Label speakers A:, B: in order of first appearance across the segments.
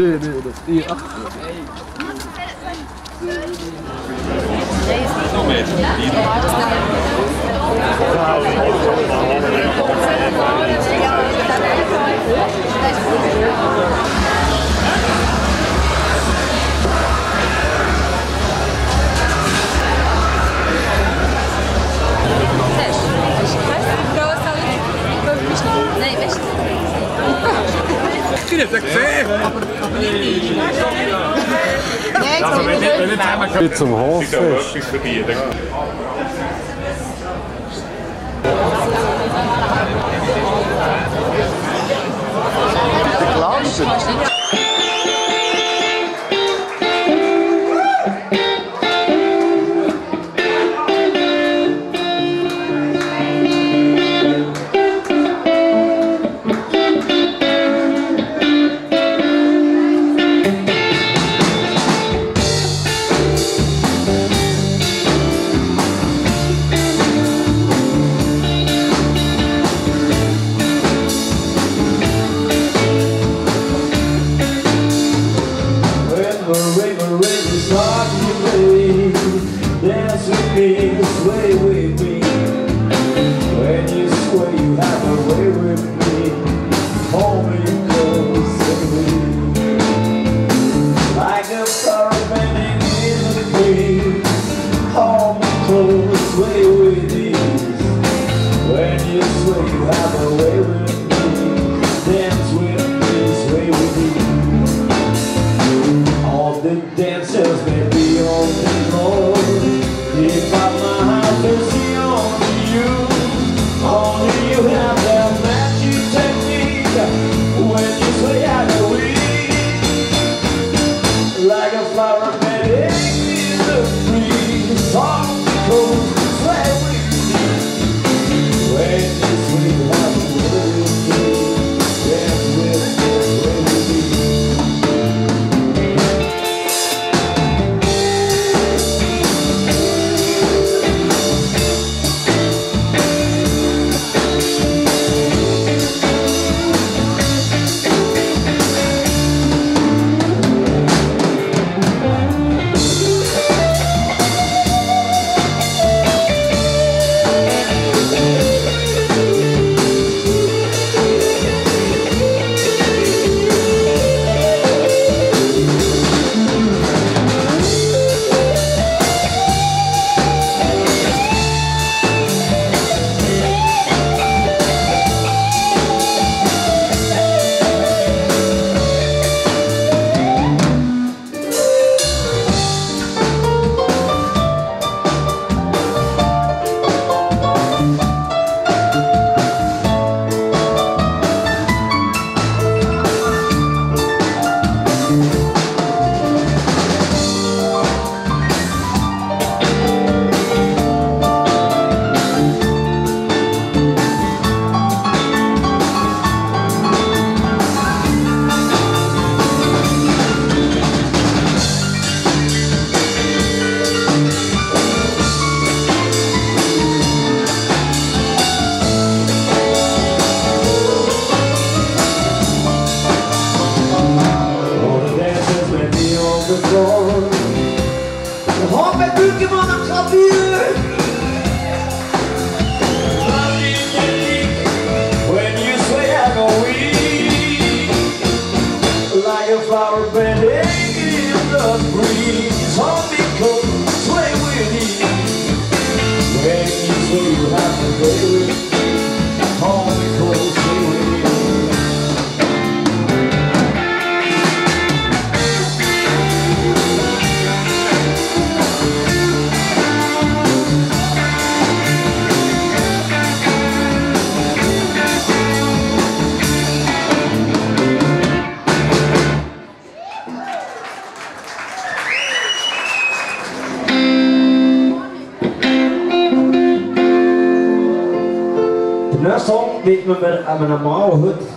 A: nee, nee, nee. Ach,
B: nee. niet,
C: ik zeg. Dit is
A: een half. De
C: klaarste. seas
D: When you swing, you have a way with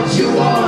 D: what you want.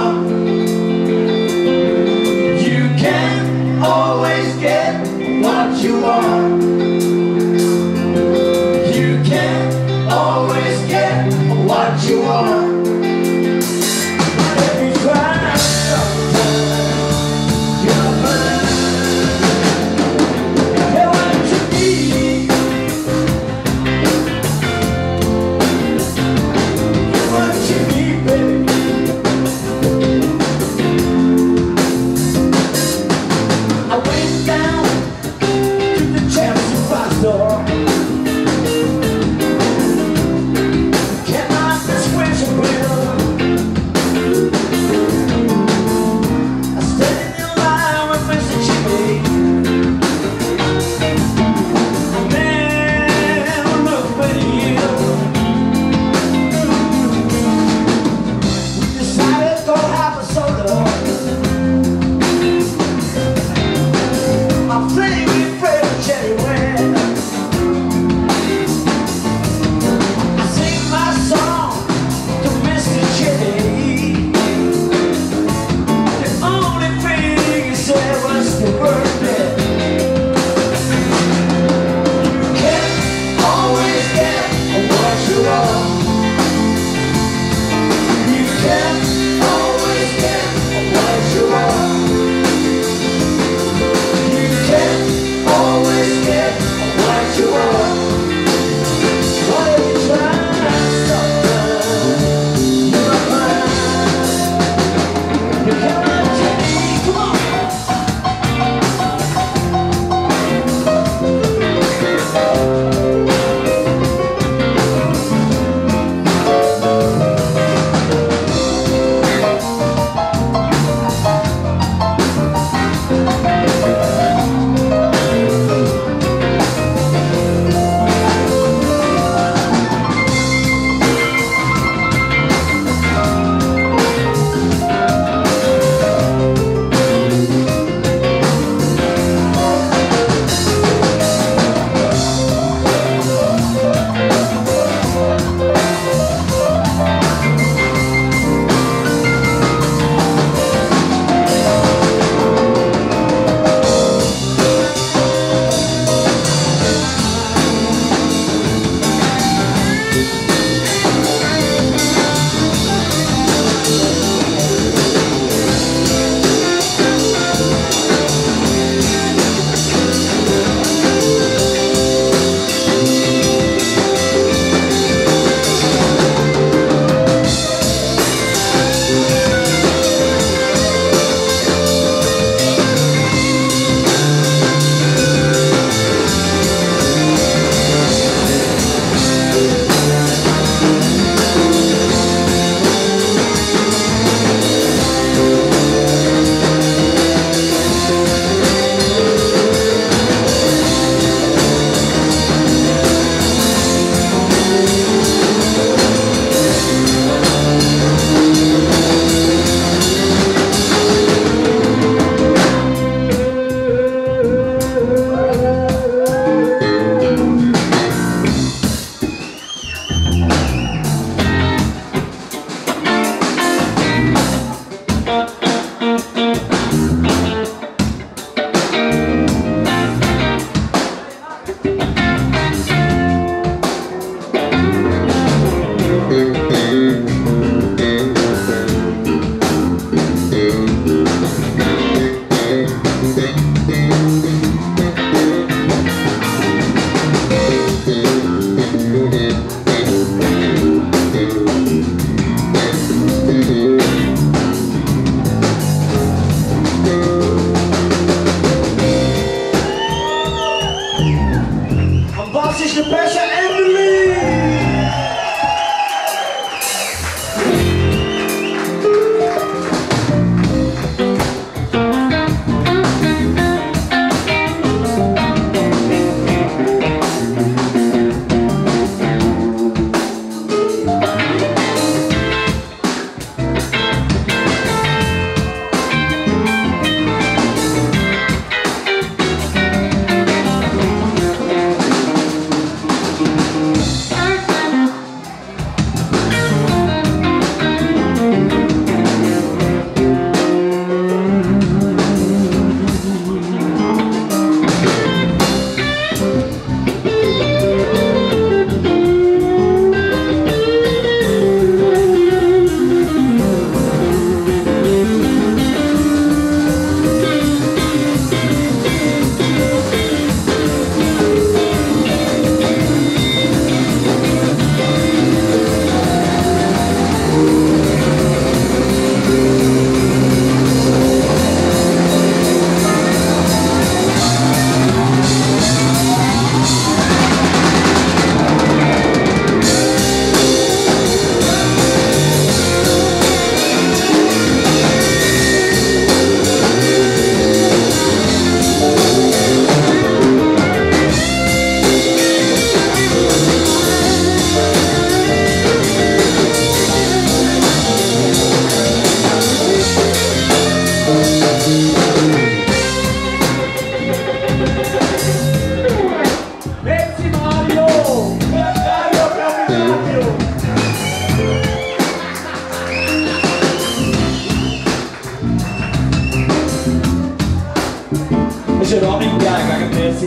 D: Robin Gaga, che per si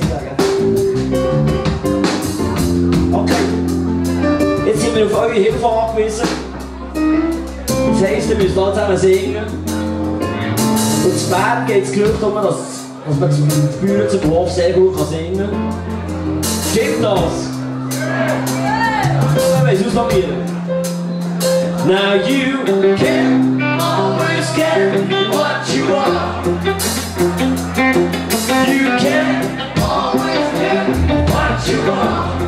D: Okay. Jetzt sind wir auf eure Hilfe angewiesen. Das heisst, ihr müsst hier zusammen singen. Und zu Bern geht es Gerücht um, dass, dass man die Bühne zum Hof sehr gut singen kann. Ausprobieren. Now you can always get what you want. You can always get what you want.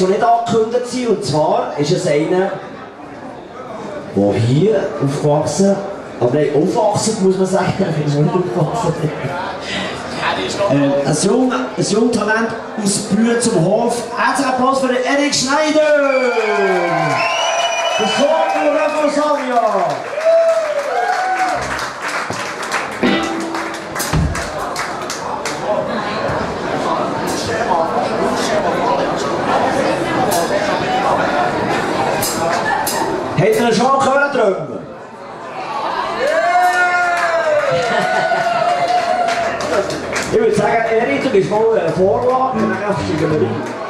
D: Haben noch nicht angekündigt sind. Und zwar ist es einer, der hier aufgewachsen aber nein, aufwachsen muss man sagen, er ist nicht aufgewachsen.
B: Äh, ein, jung, ein Jungtalent aus Bühr zum Hof. Herzlichen Applaus für den Erik Schneider! Der Sohn von Sonja!
D: Ihr ihn schon gehört drüben? ich würde sagen, Erik, du bist mal eine Vorlage und dann steigen wir rein.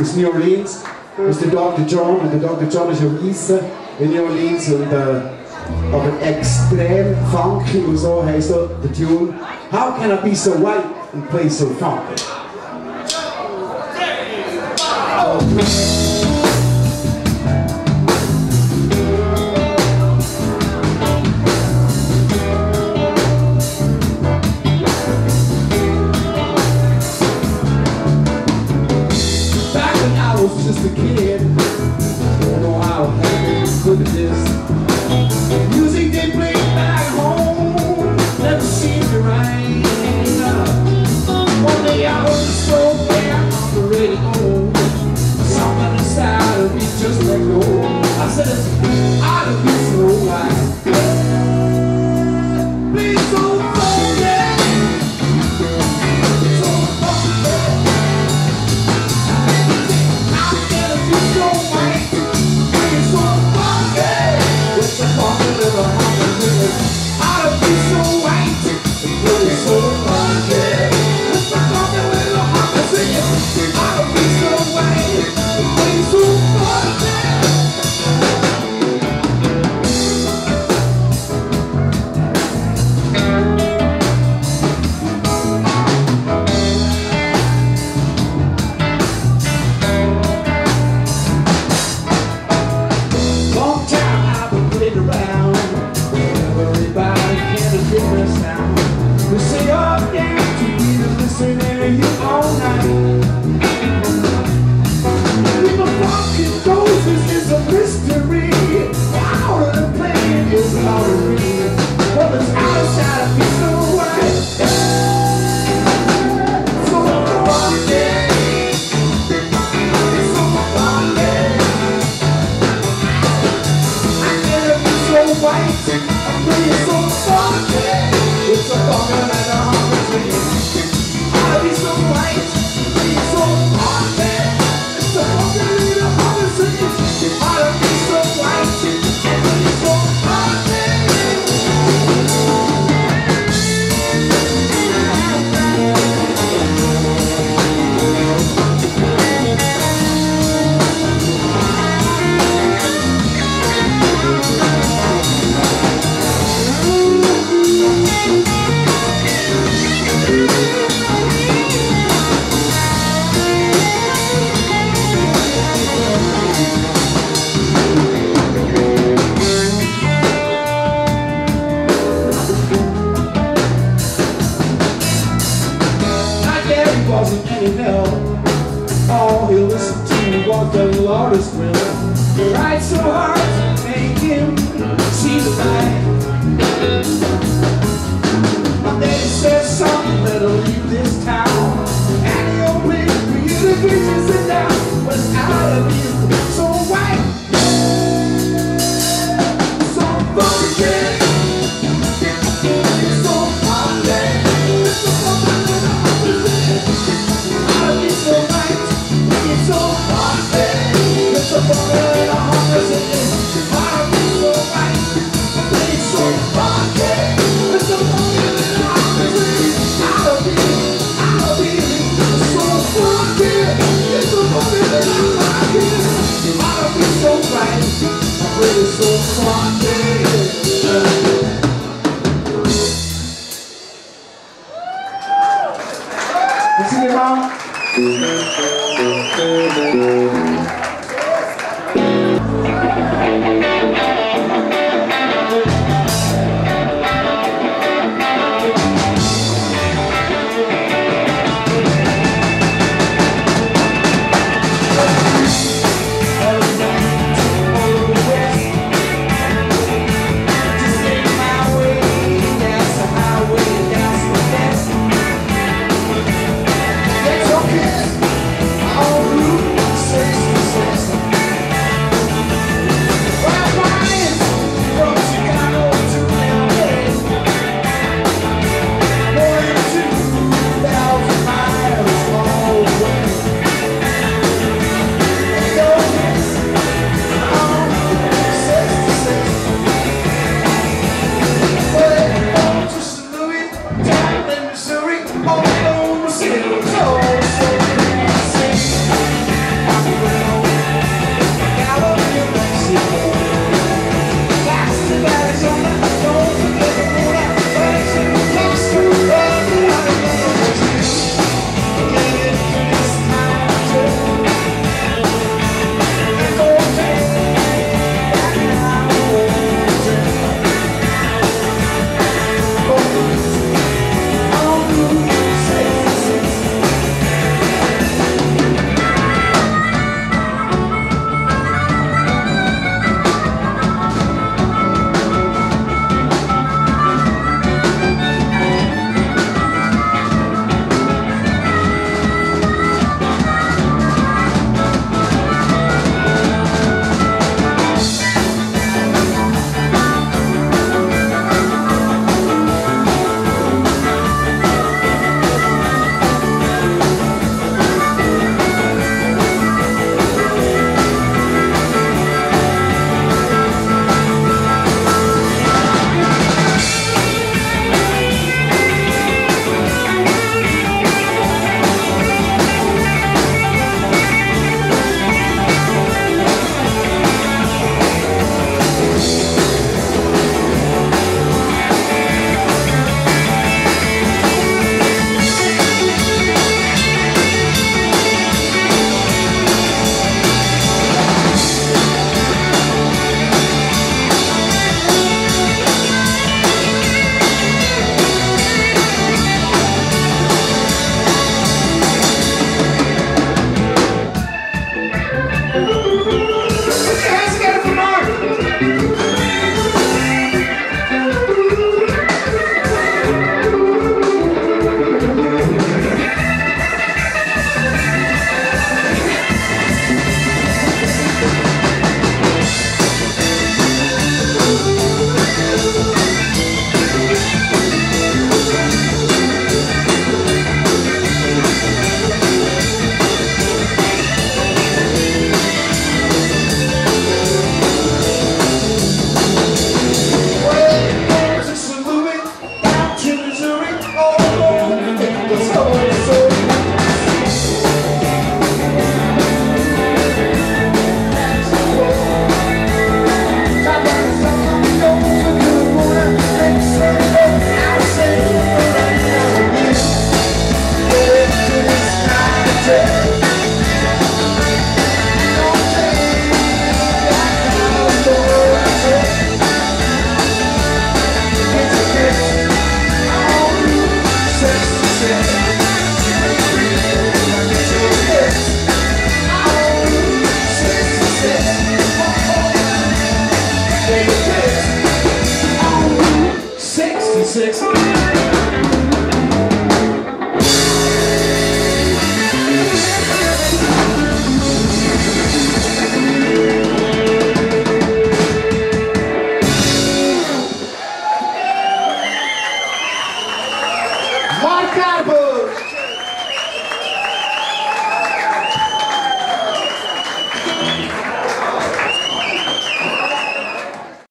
C: It's New Orleans, Mr. Dr. John. and Dr. John is am Eisen in New Orleans and uh, of an extrem funky und so heisst so der Tune How can I be so white and play so funky?